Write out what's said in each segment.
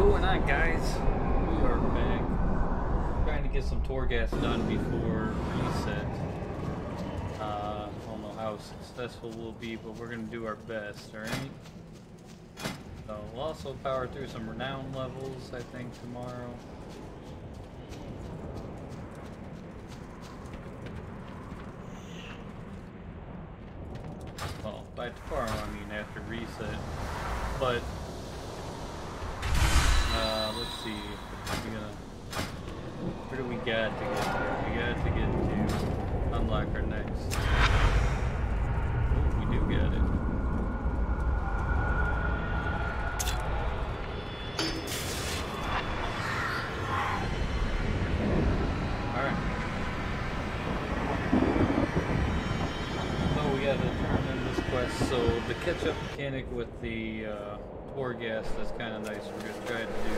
Going on, guys? We are back. Trying to get some Torghast done before reset. Uh, I don't know how successful we'll be, but we're going to do our best, alright? So we'll also power through some renown levels, I think, tomorrow. Well, by tomorrow, I mean after reset. But see. We gonna, where do we got to get there? We got to get to unlock our next. Oh, we do get it. Alright. So we gotta turn in this quest. So the catch-up mechanic with the uh, Torghast is kind of nice. We're gonna try to do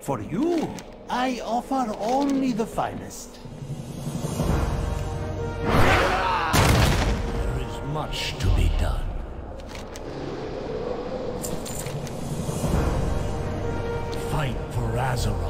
For you, I offer only the finest. There is much to be done. Fight for Azeroth.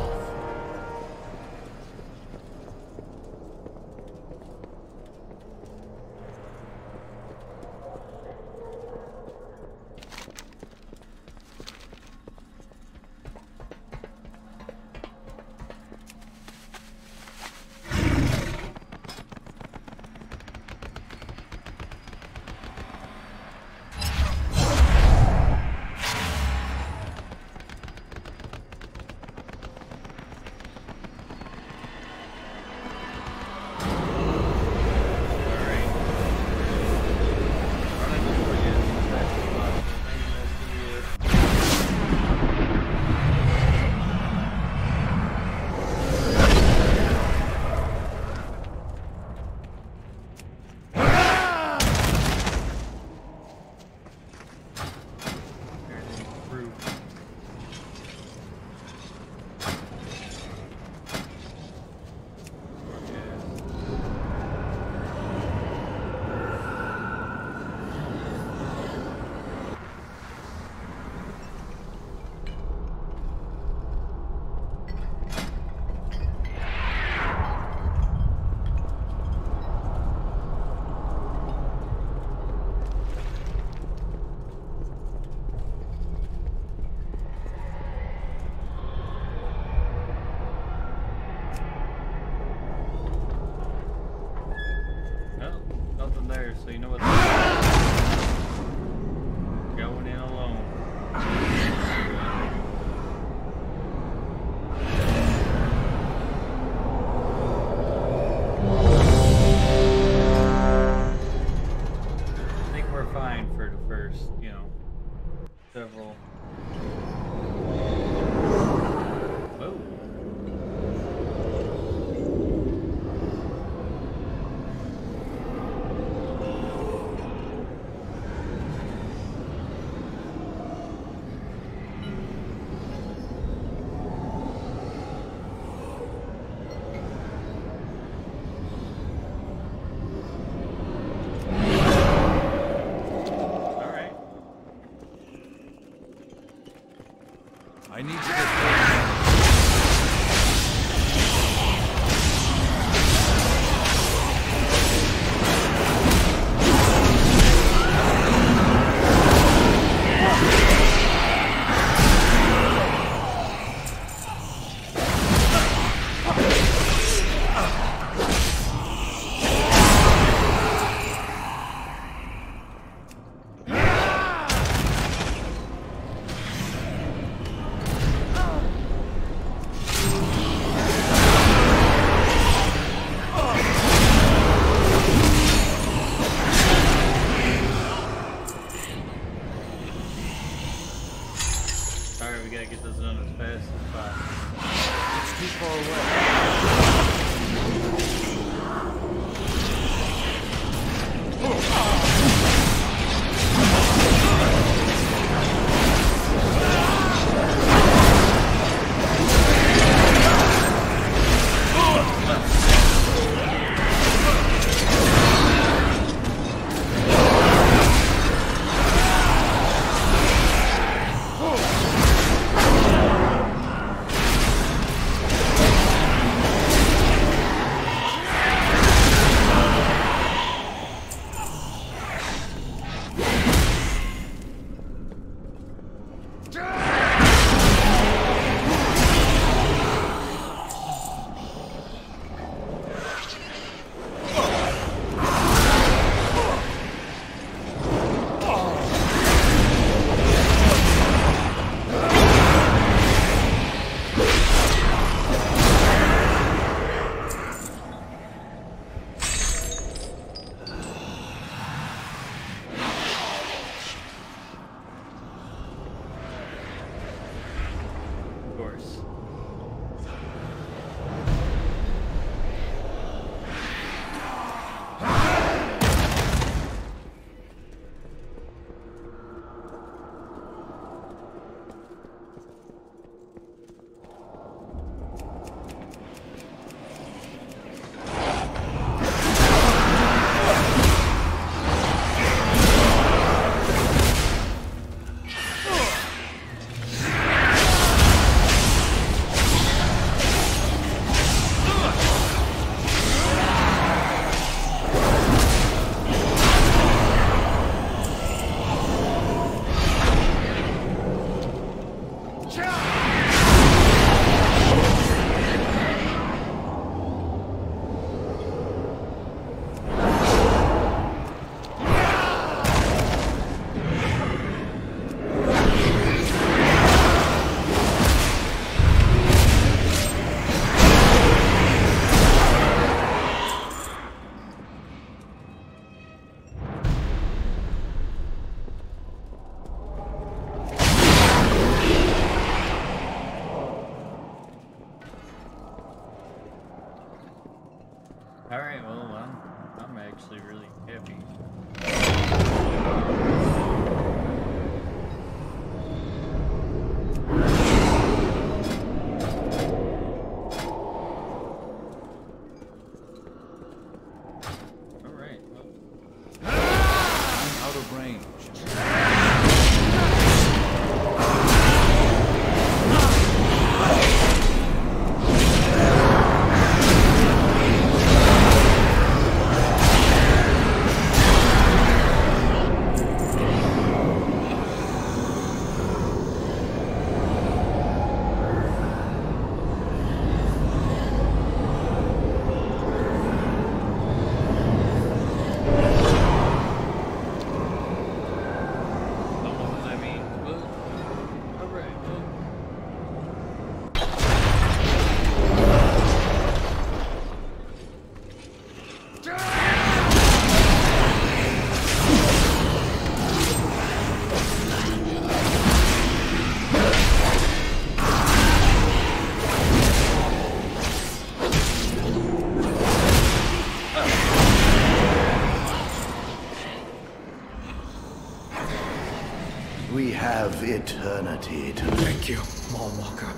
have eternity to... Thank you, Maw Walker.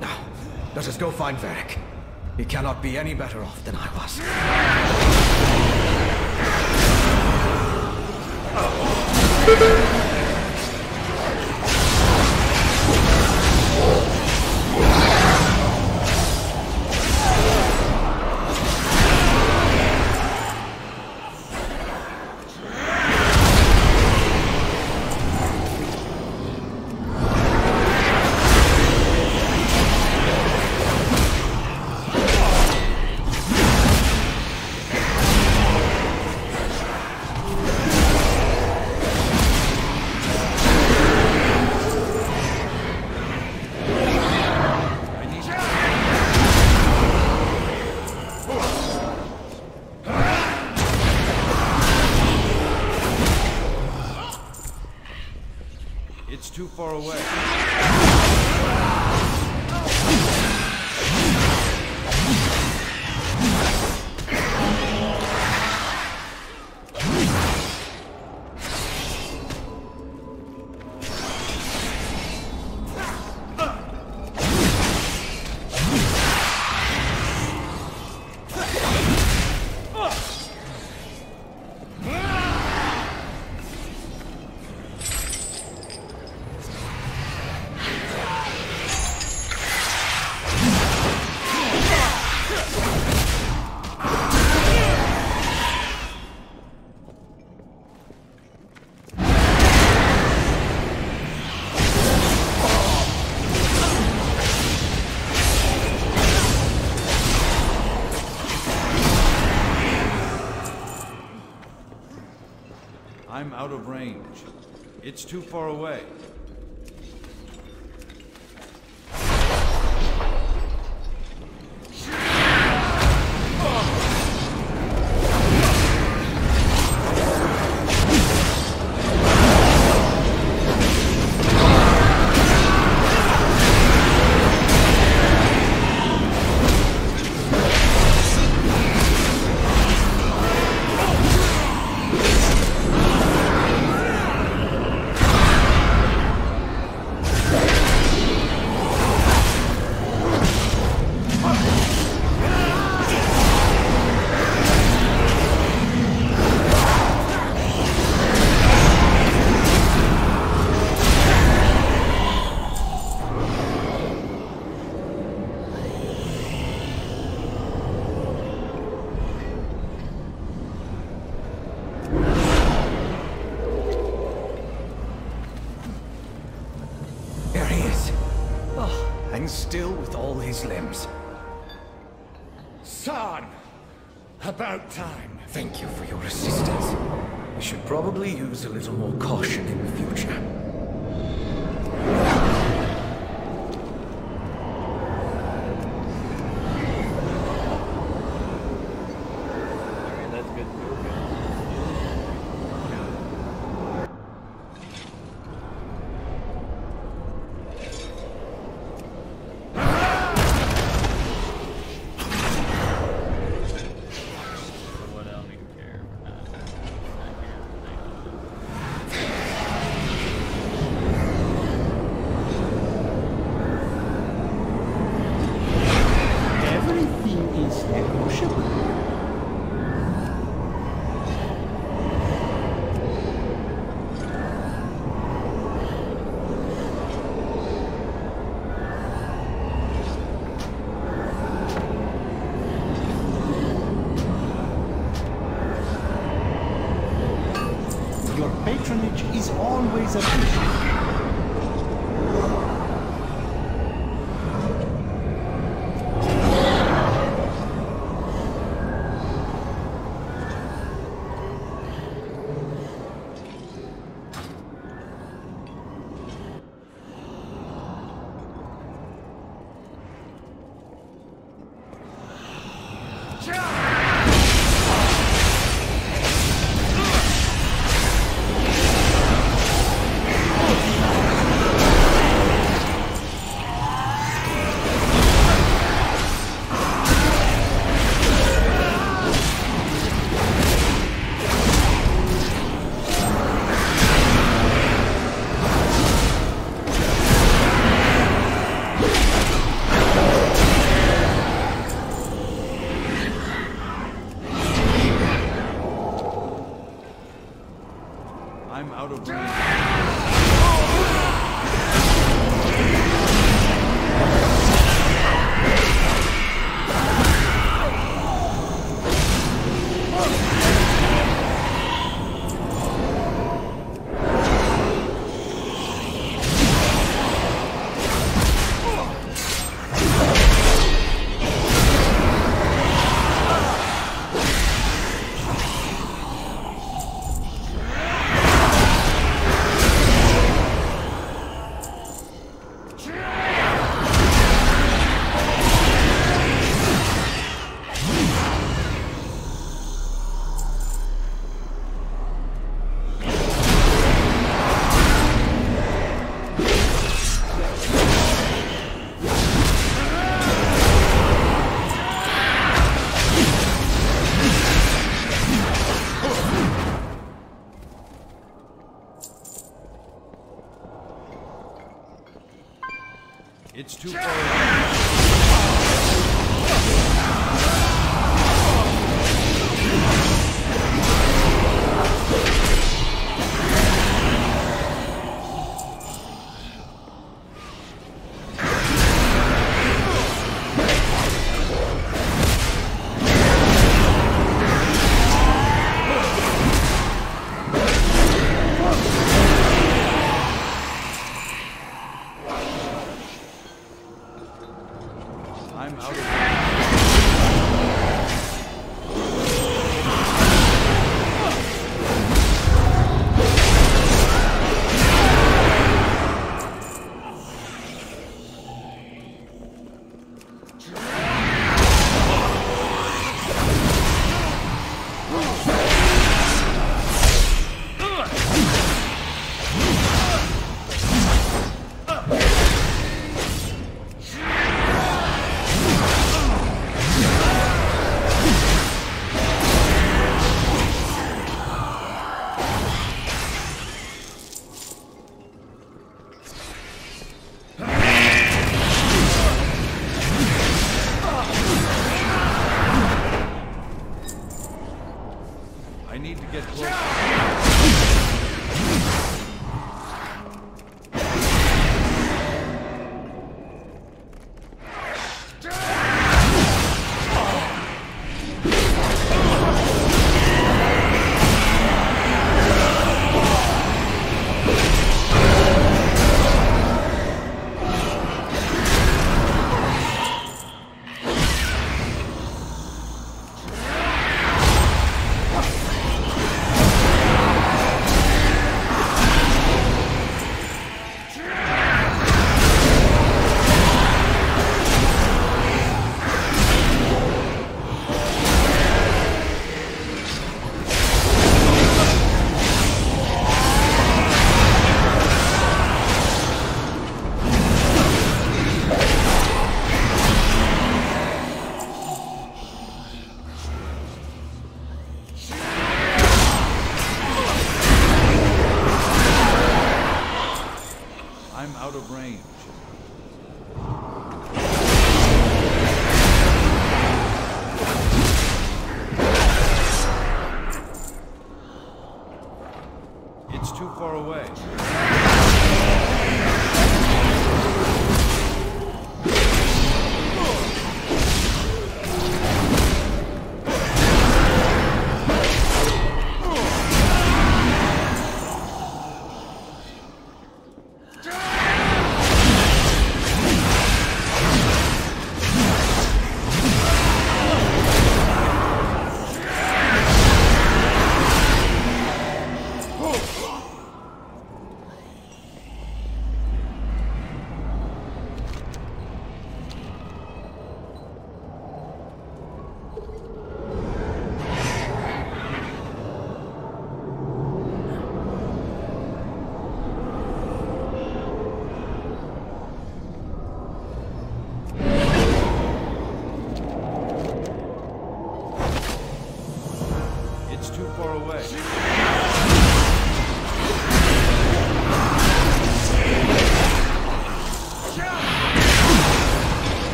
Now, let us go find Varric. He cannot be any better off than I was. Oh. It's too far away.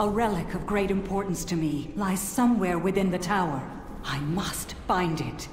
A relic of great importance to me lies somewhere within the tower. I must find it.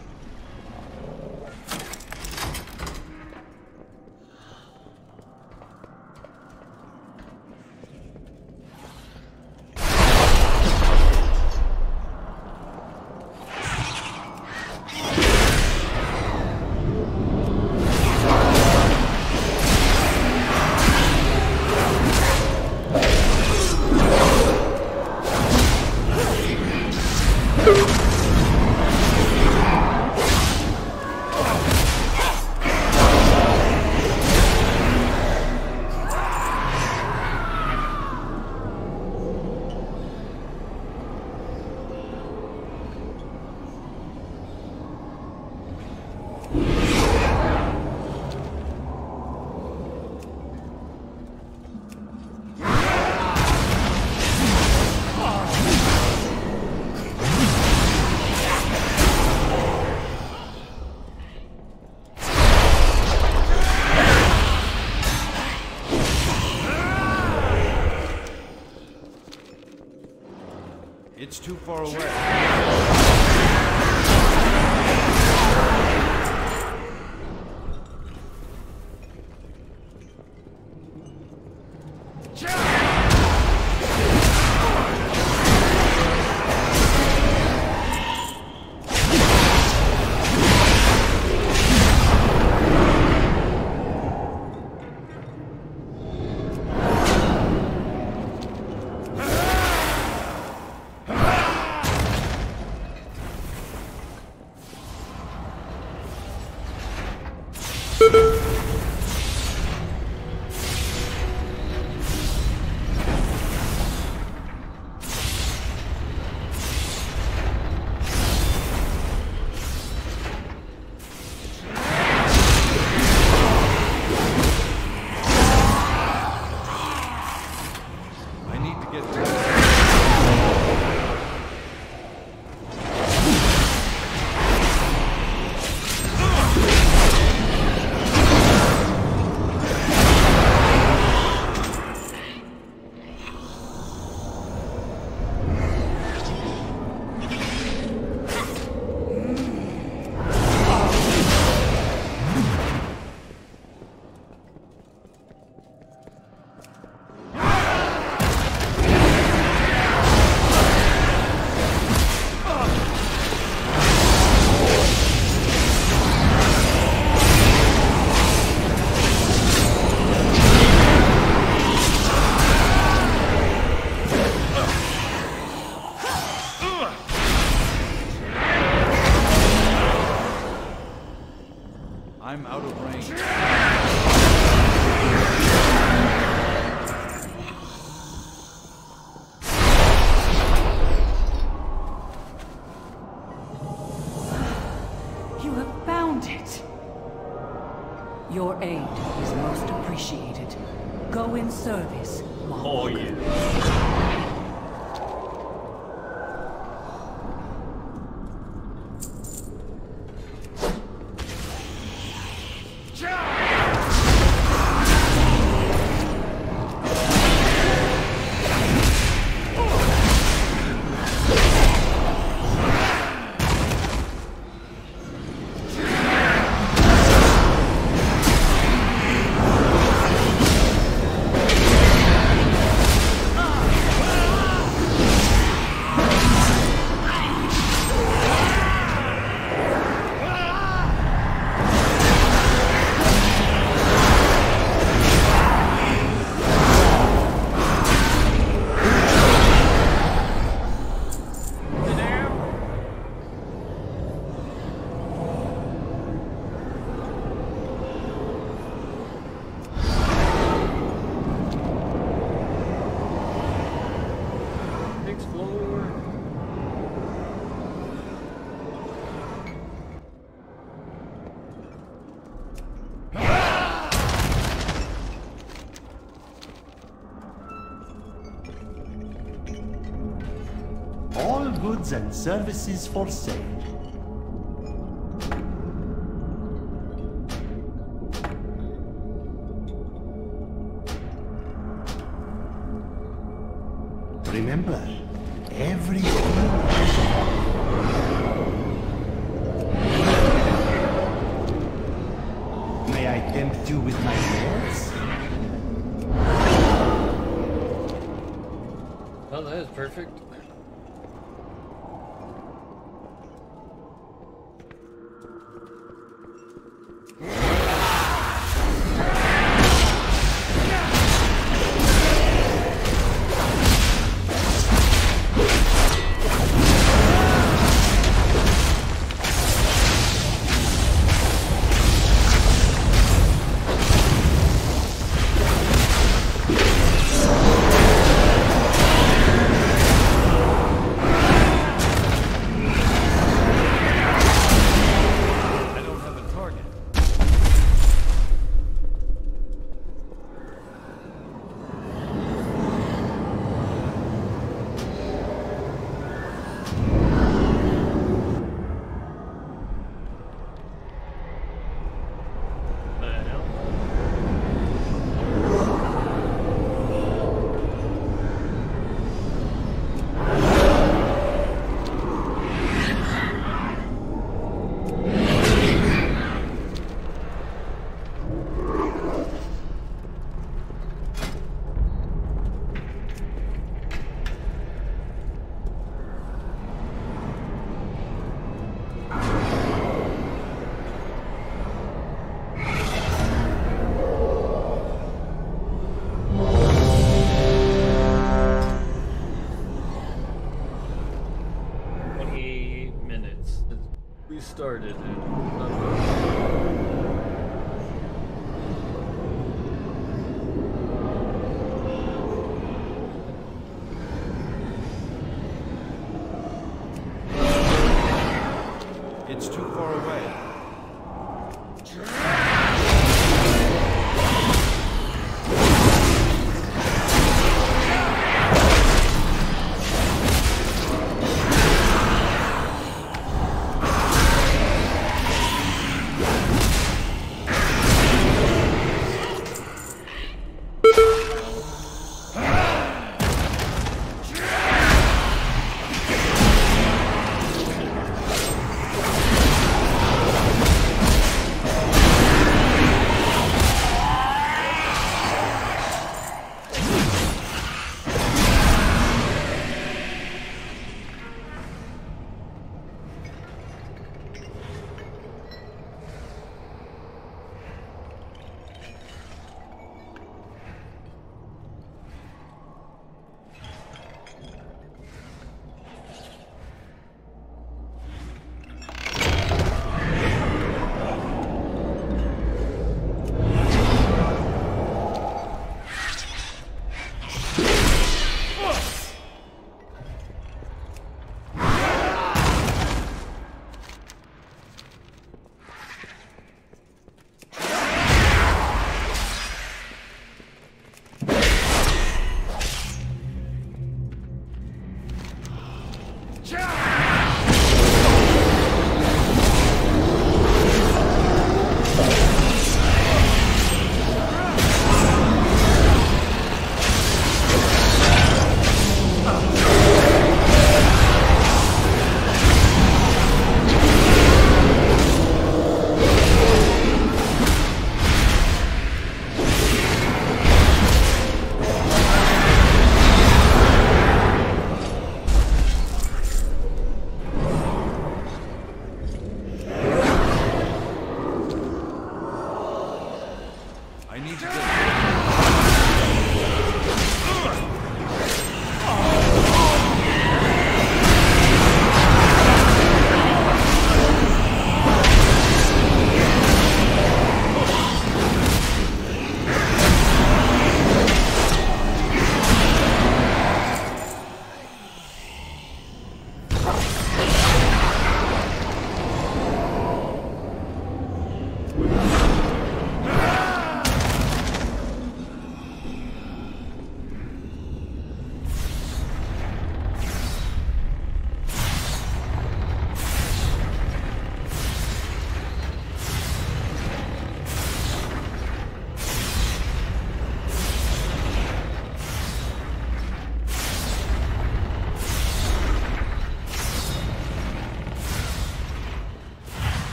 Goods and services for sale.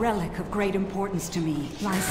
Relic of great importance to me lies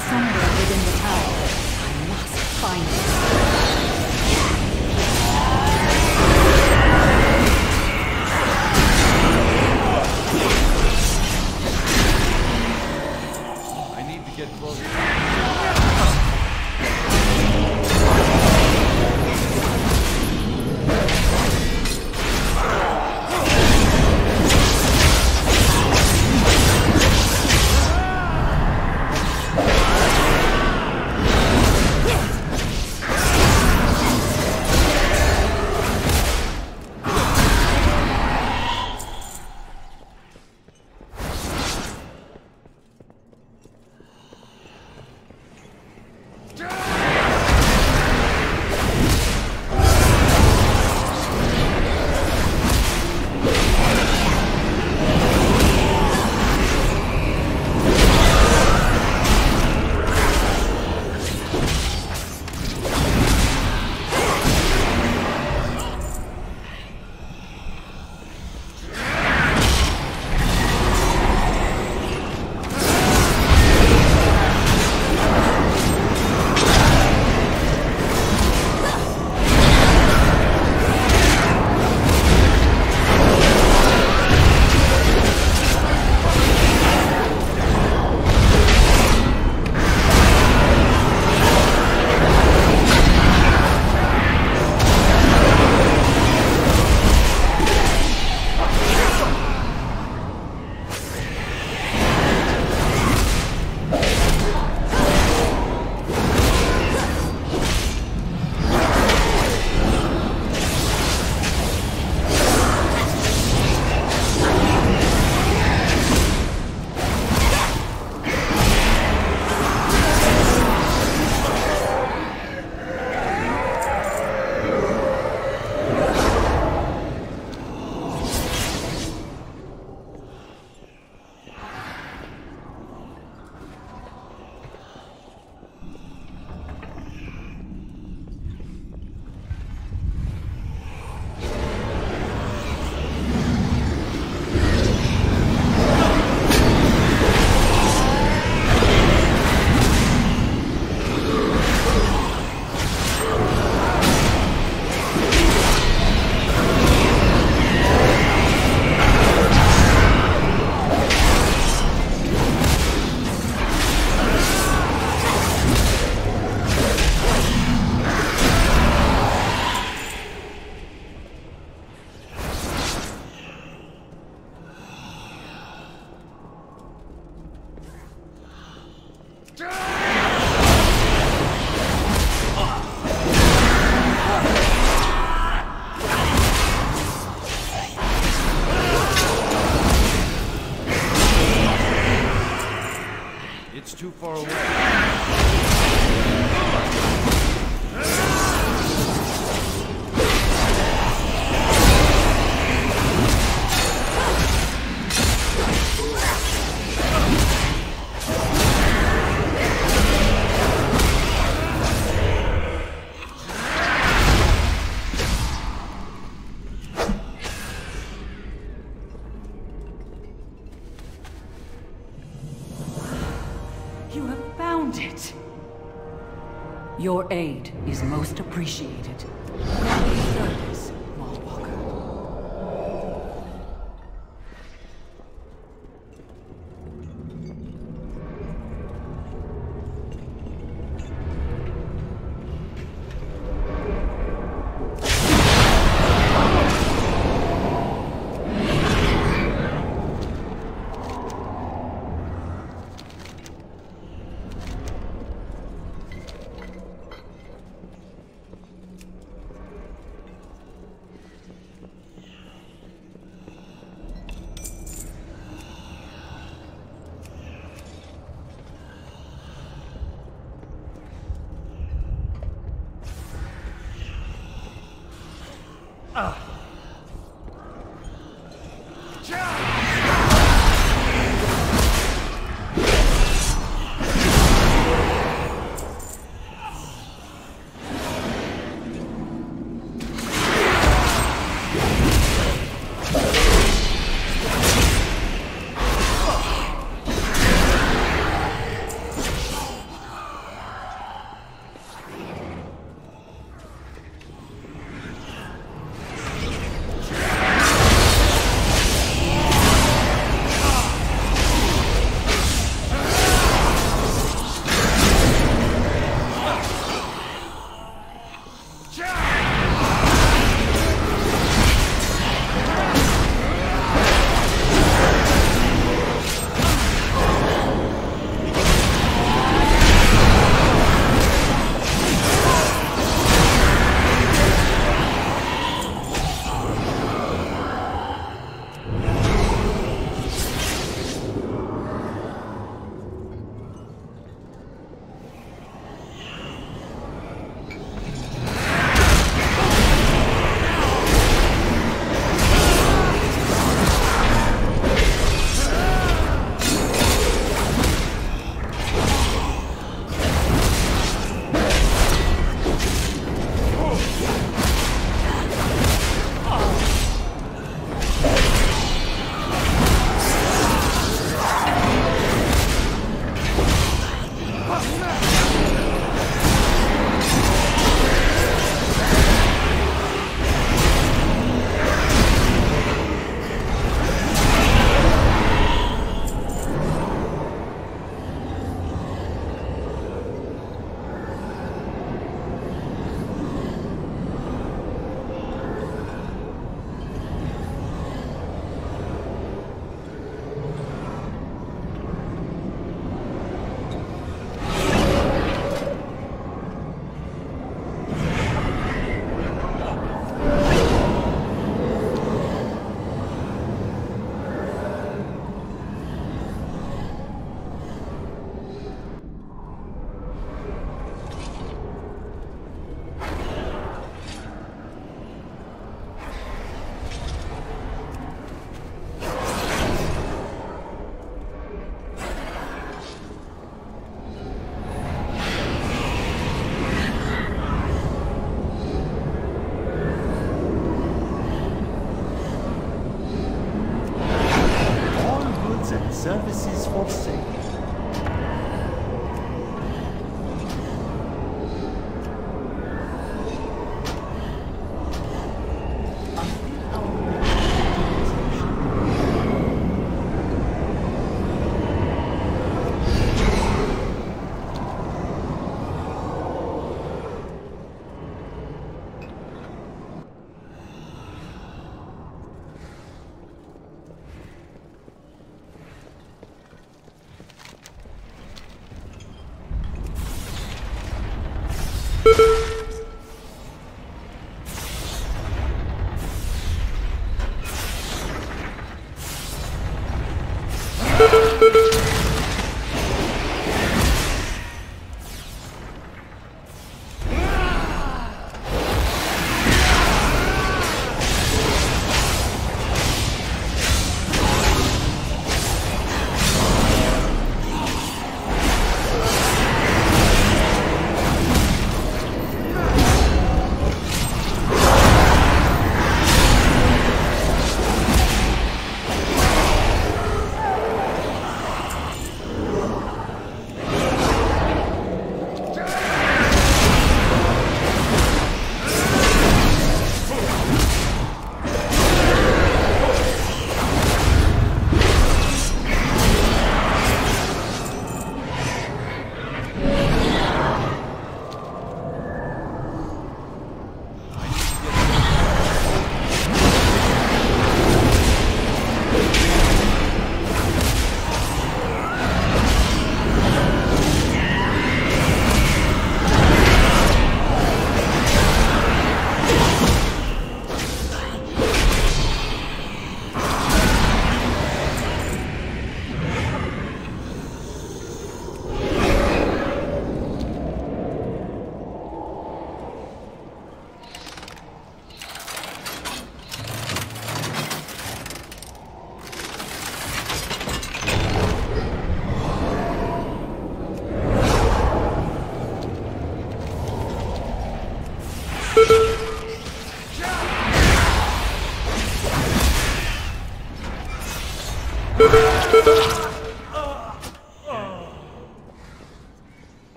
found it. Your aid is most appreciated. Service,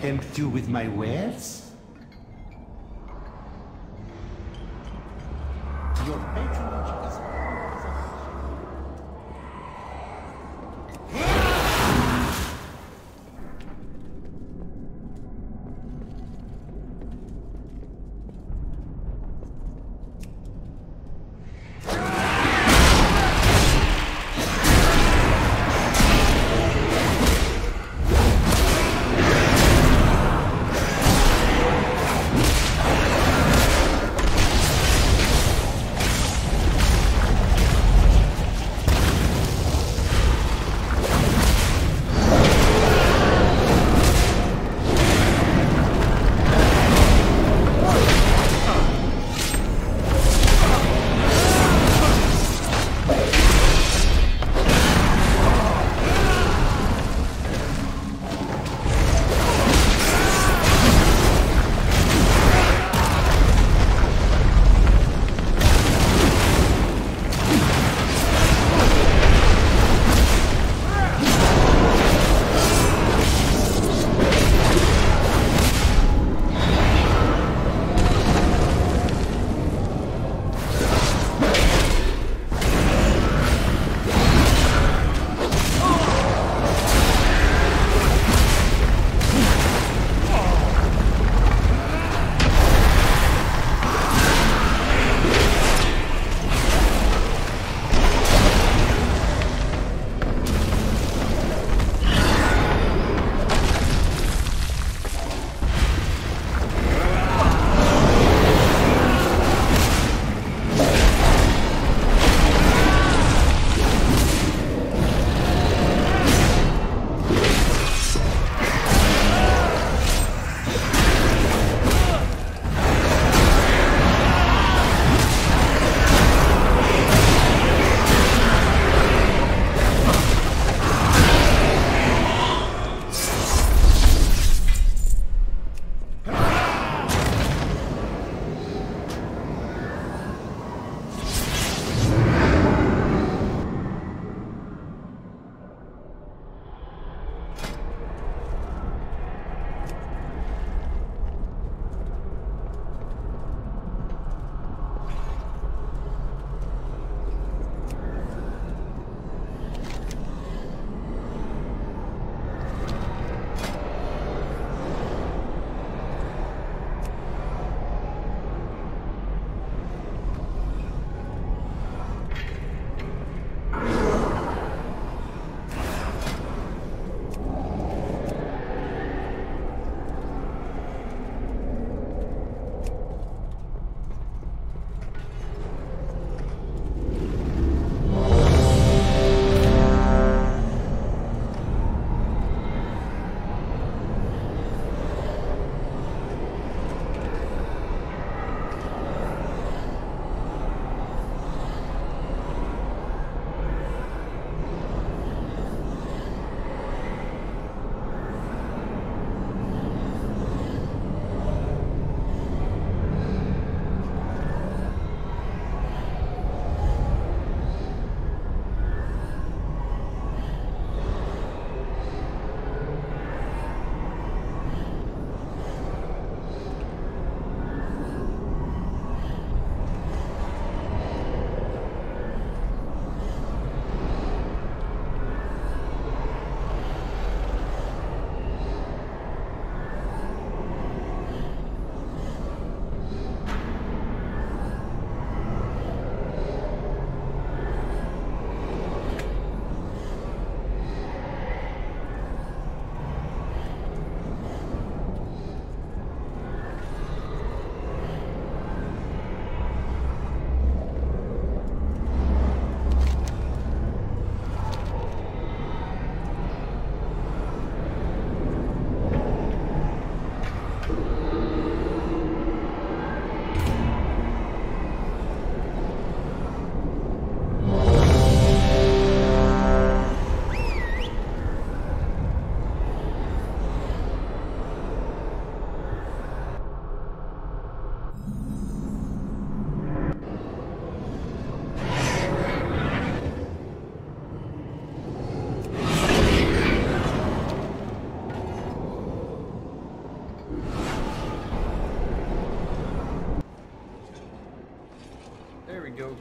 Tempt you with my wares?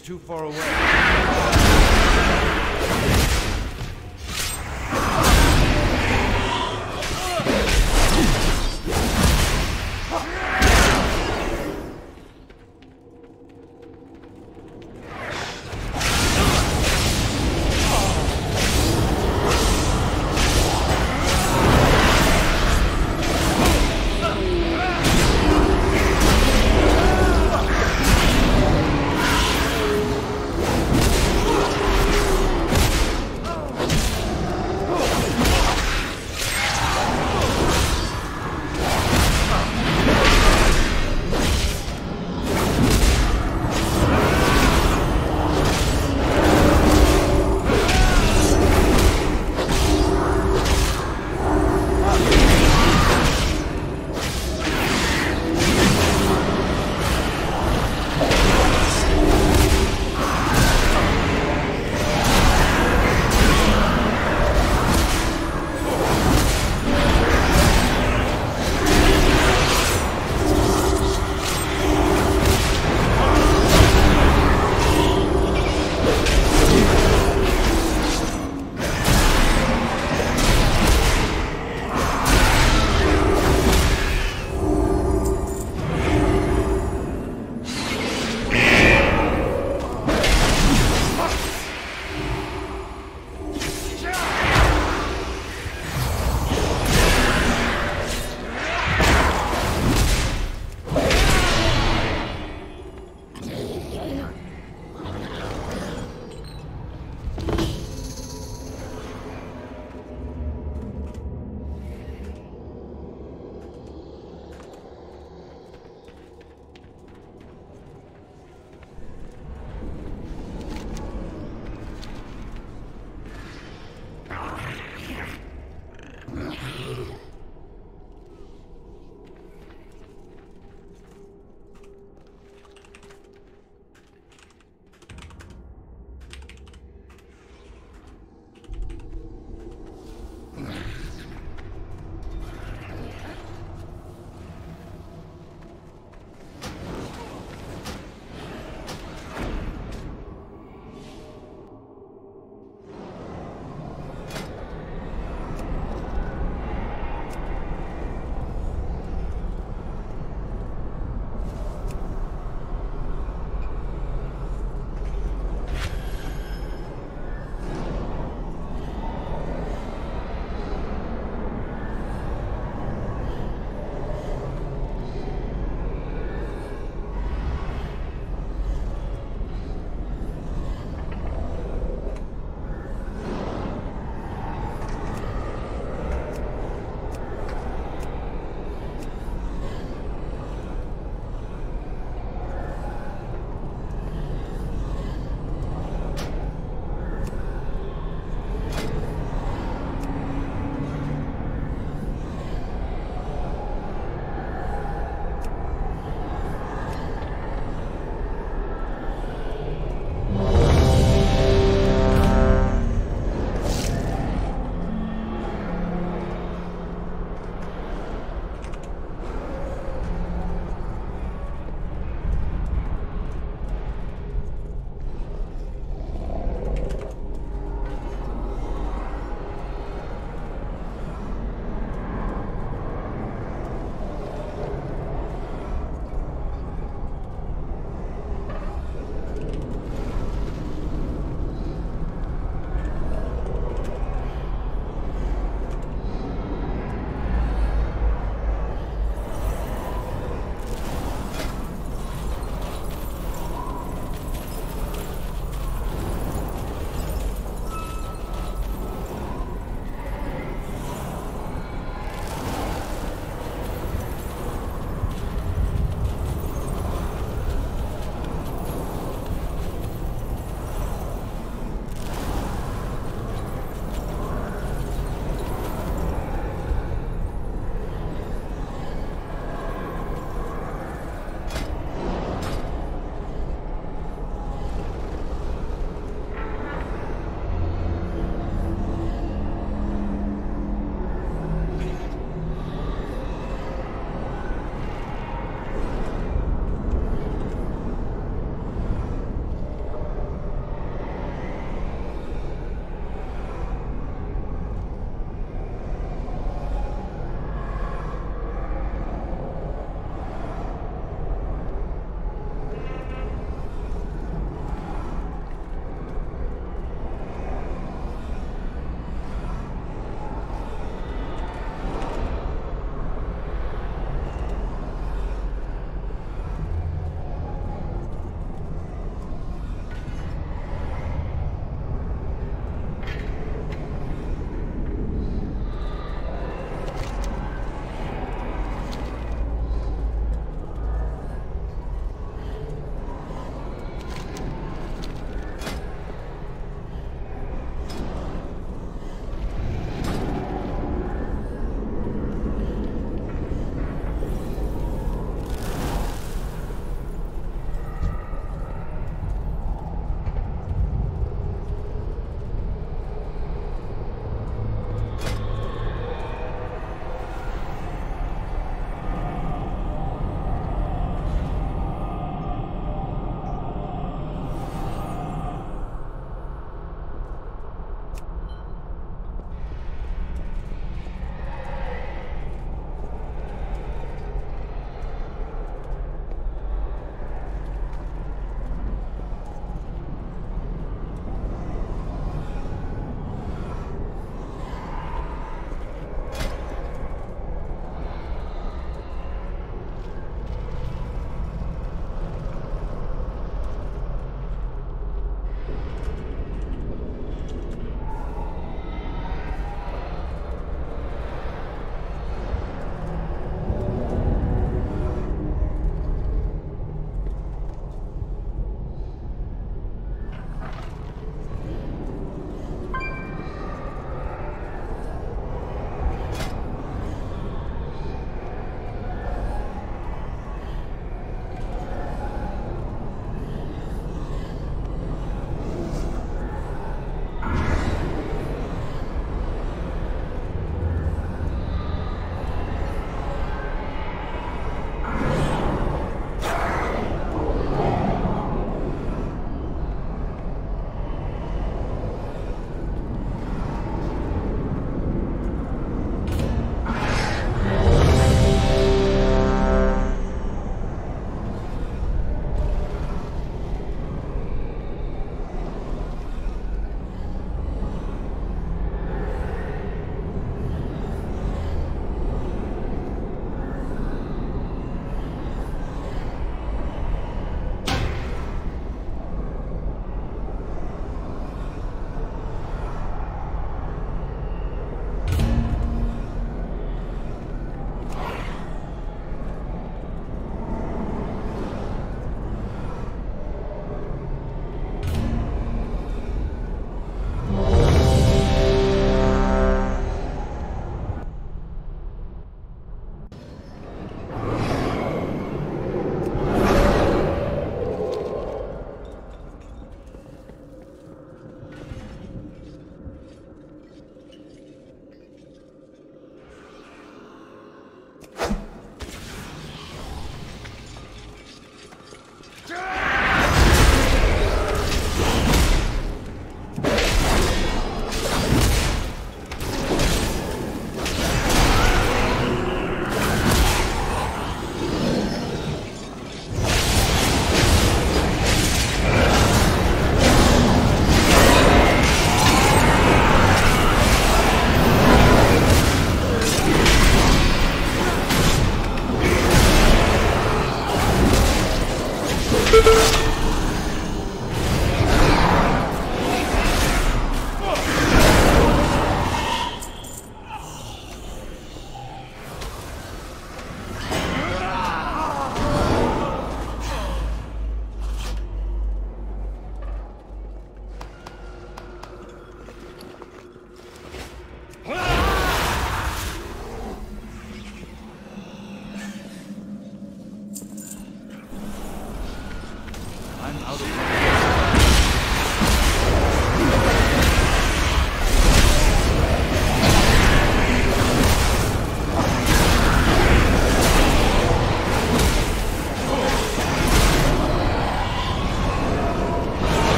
It's too far away.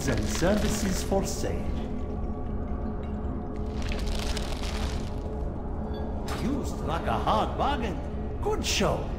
Goods and services for sale. You struck a hard bargain. Good show.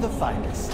The finest.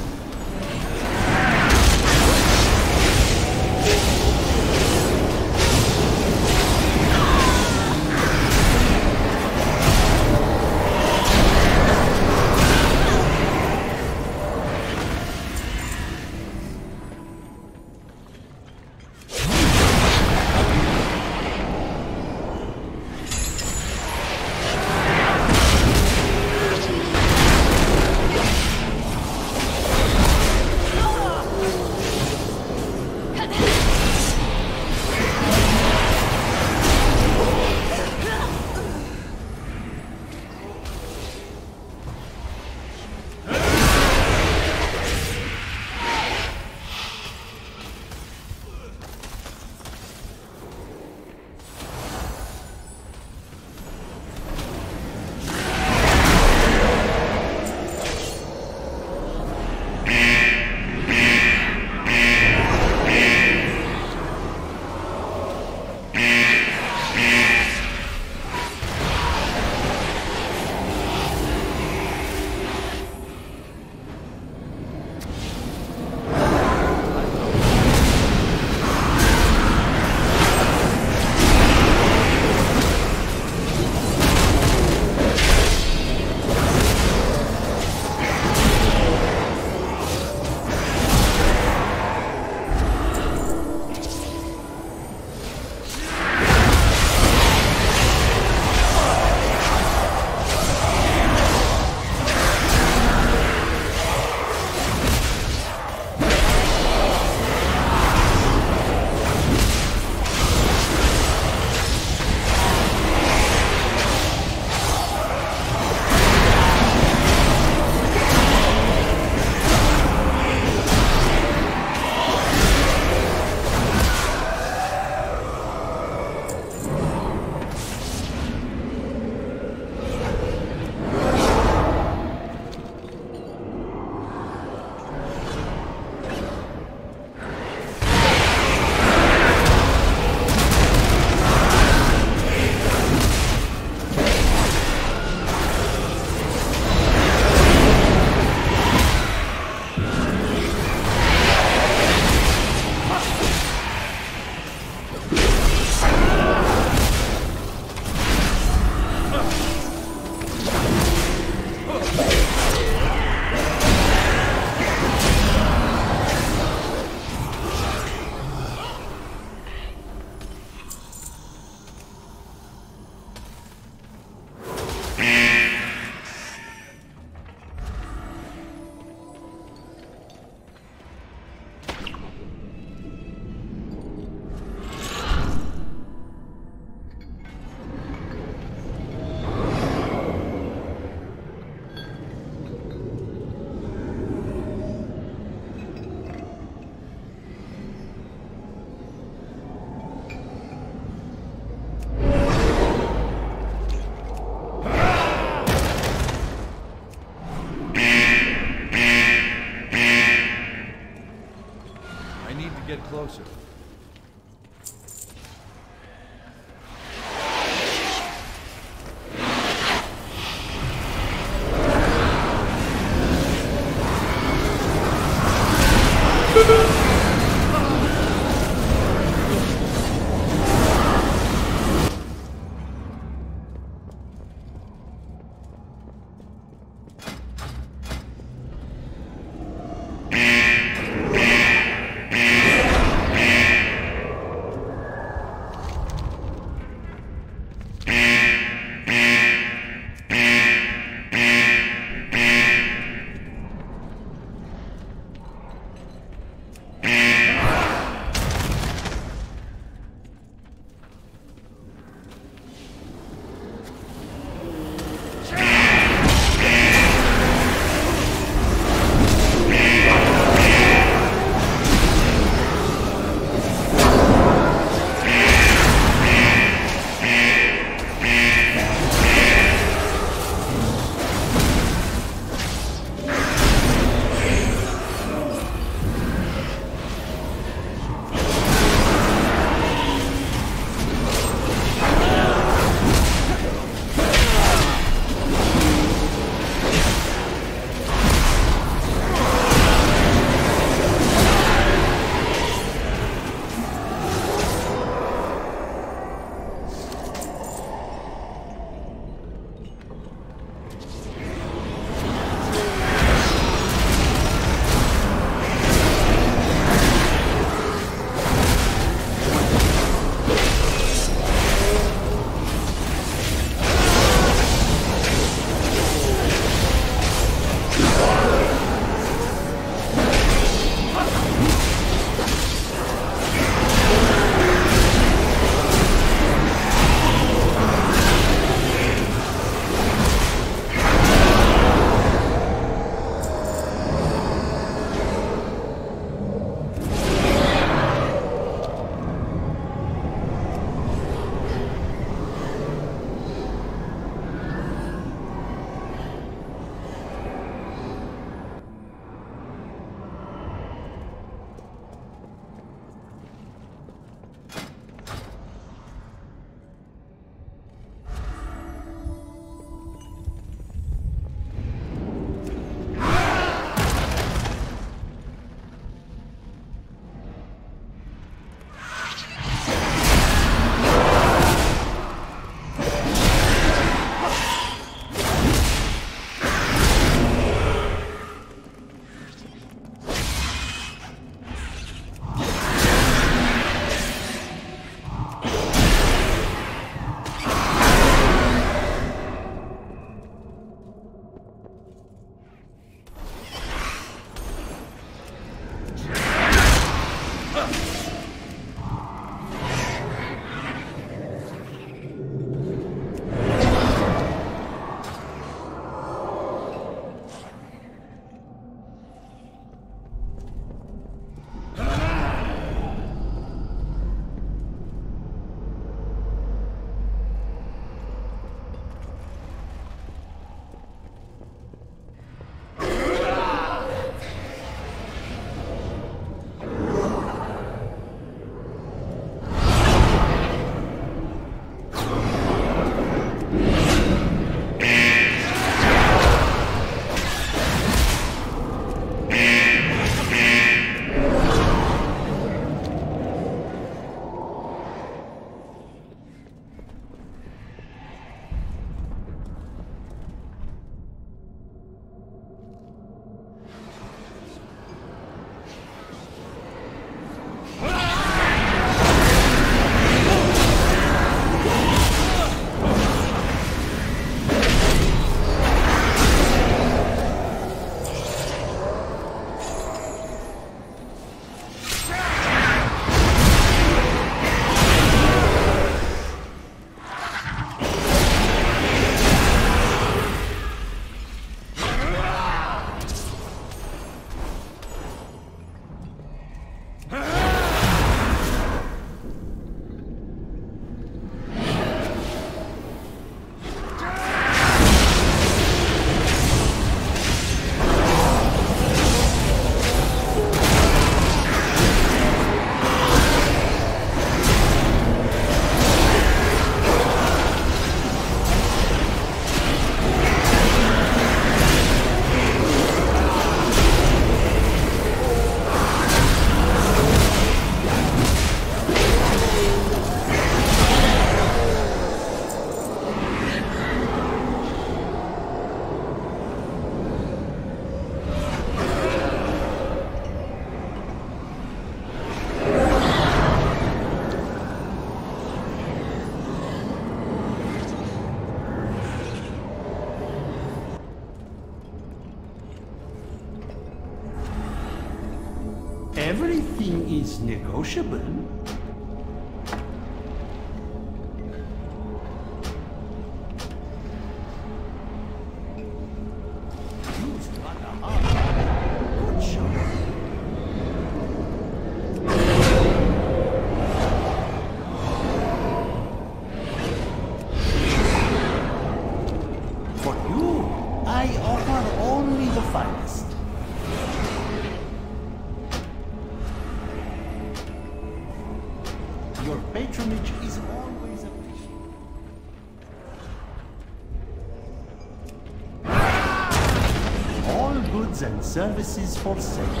And services for sale.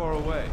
Far away.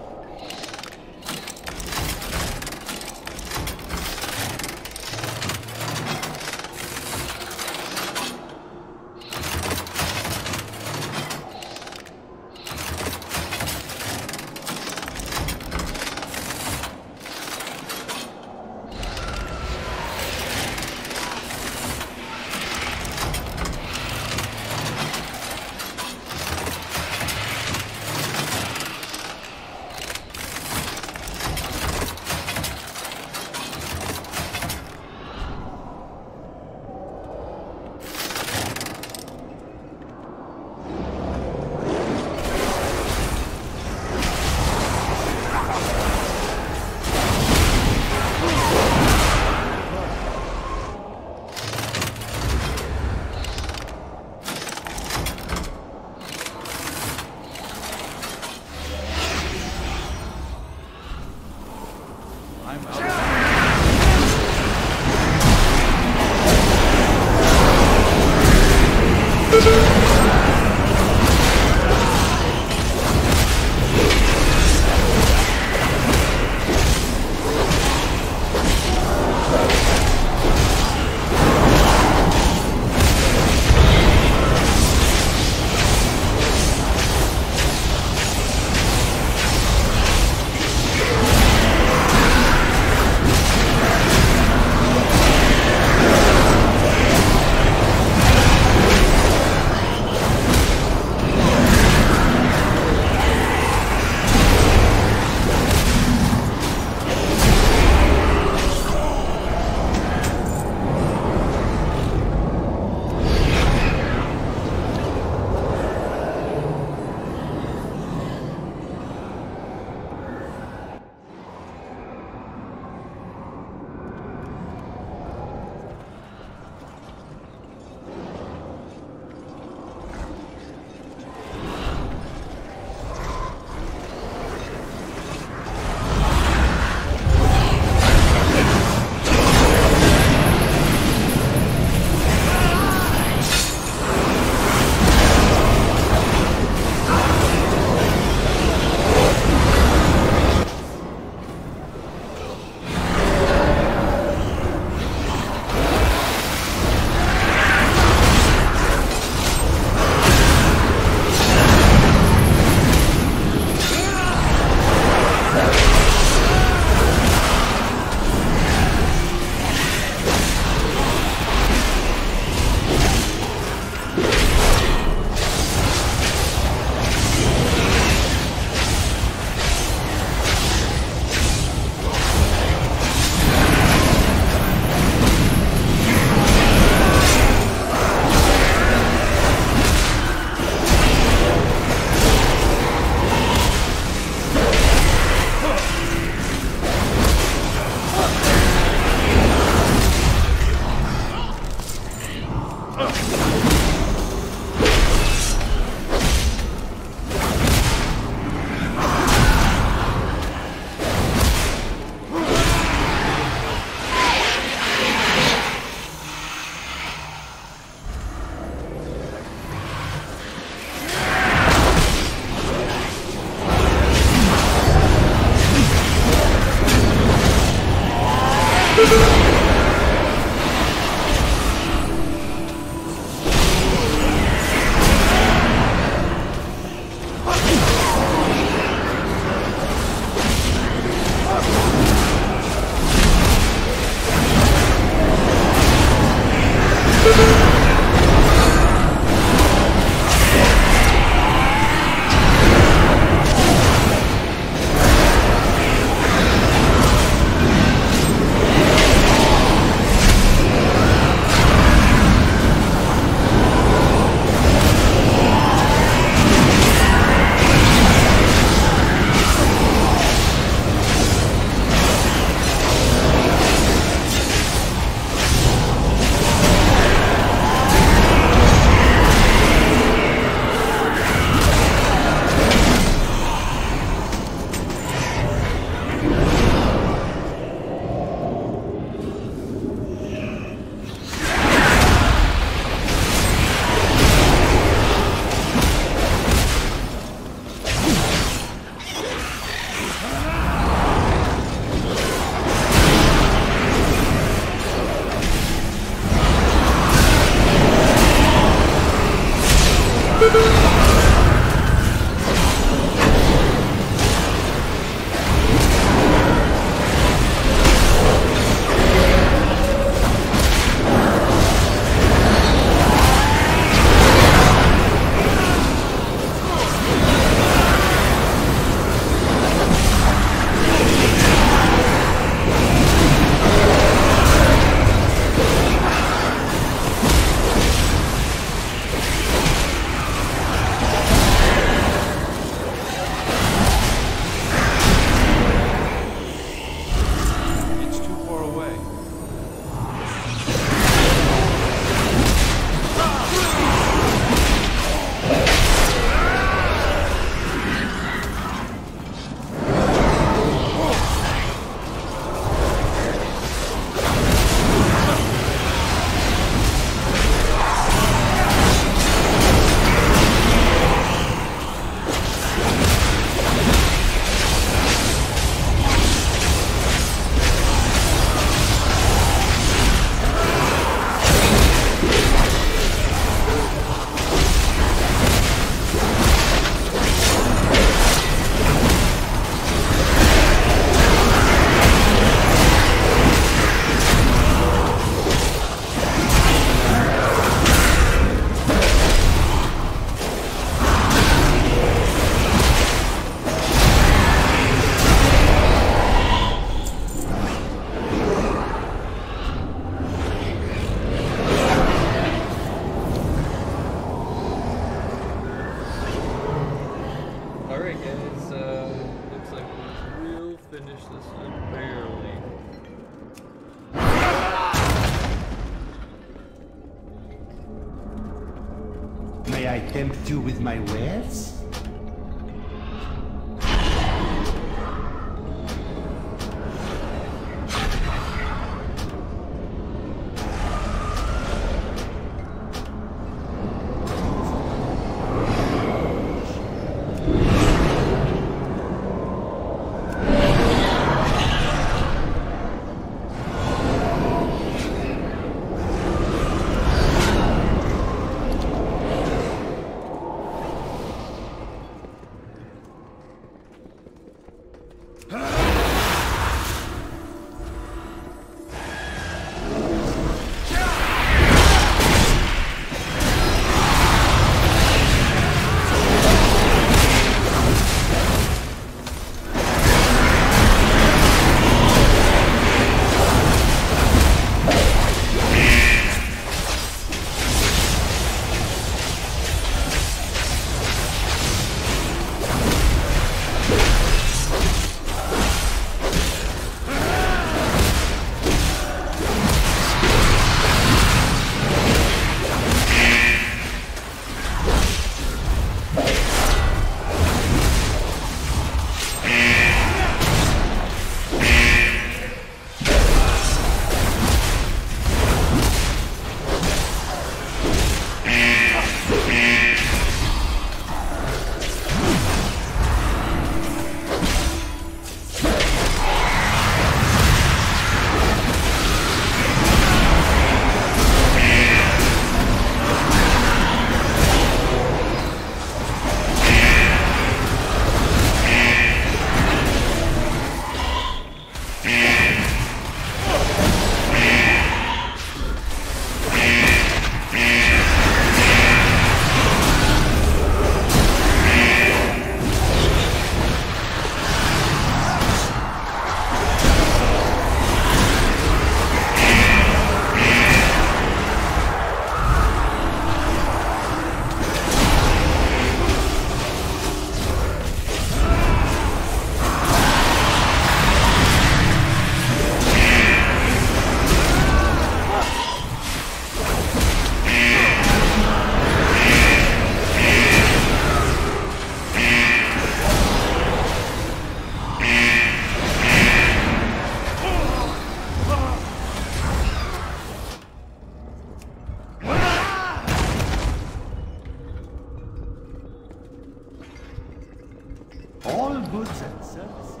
Goods and services.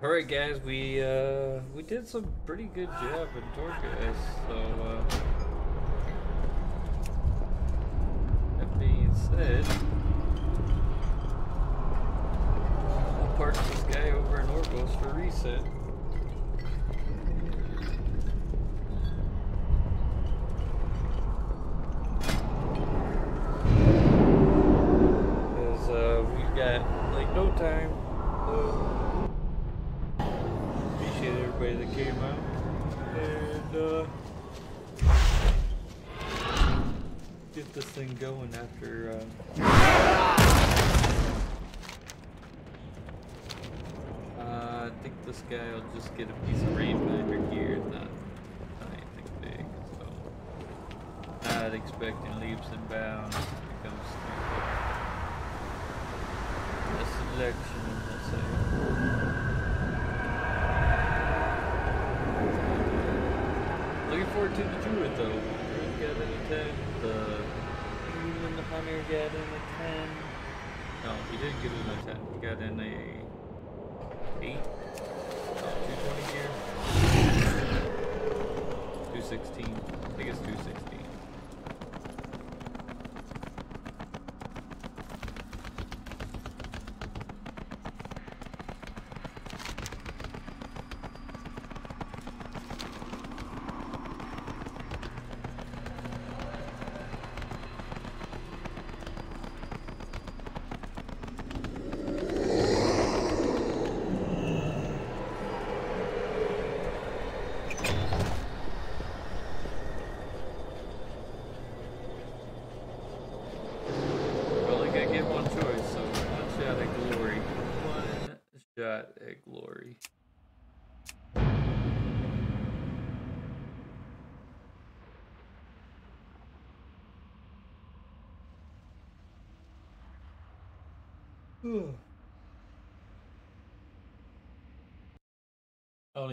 Alright guys, we uh we did some pretty good job in Torghast, so uh that being said we'll park this guy over in Oribos for reset. Cause uh we've got like no time. So appreciate everybody that came out. And uh get this thing going after uh uh, I think this guy will just get a piece of Rainbinder here, not, not anything big, so not expecting leaps and bounds when it comes to selection, say. Looking forward to the Druid though. Druid got in a 10. The Human Hunter got in a 10. No, he didn't get in a 10. He got in a 8. No, 220 here. 216. I think it's 216.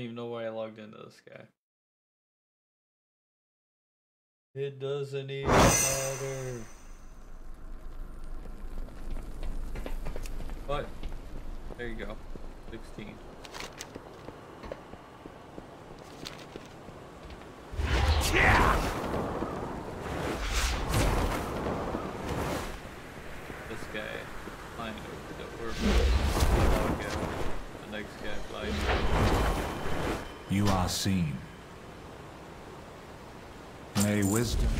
Even know why I logged into this guy. It doesn't even matter. But, there you go. 16. This guy flying over the orbit. Log out. The next guy flying You are seen. May wisdom.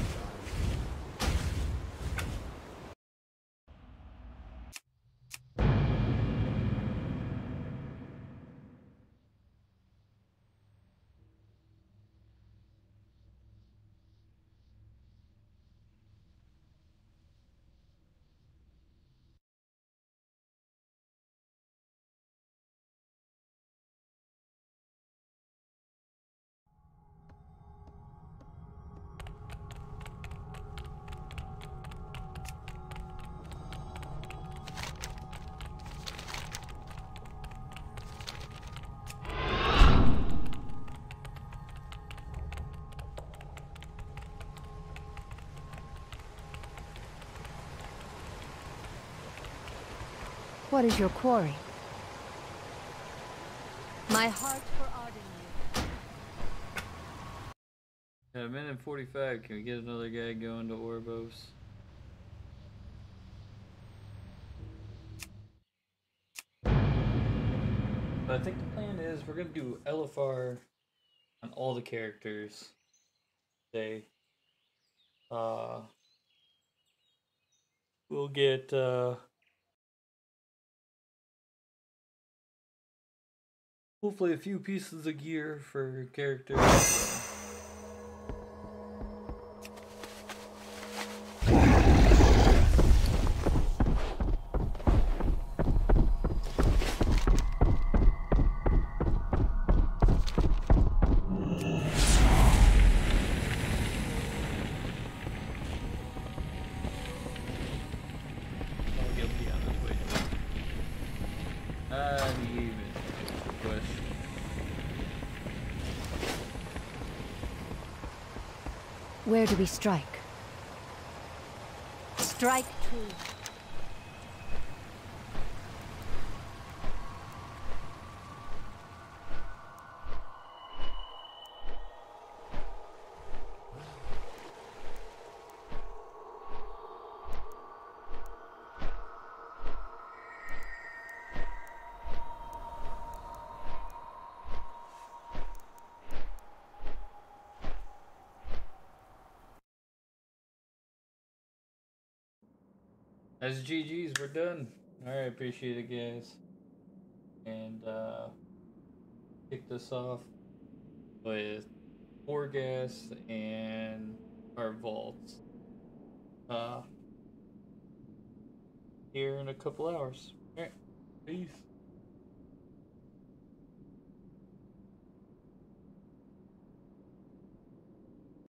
What is your quarry? My heart for Arden. At a minute 45, can we get another guy going to Oribos? But I think the plan is we're gonna do LFR on all the characters today. Uh, we'll get uh, hopefully a few pieces of gear for characters. Do we strike? Strike That's GG's, we're done. Alright, appreciate it guys. And uh kick this off with Oribos and our vaults. Uh here in a couple hours. Alright, peace.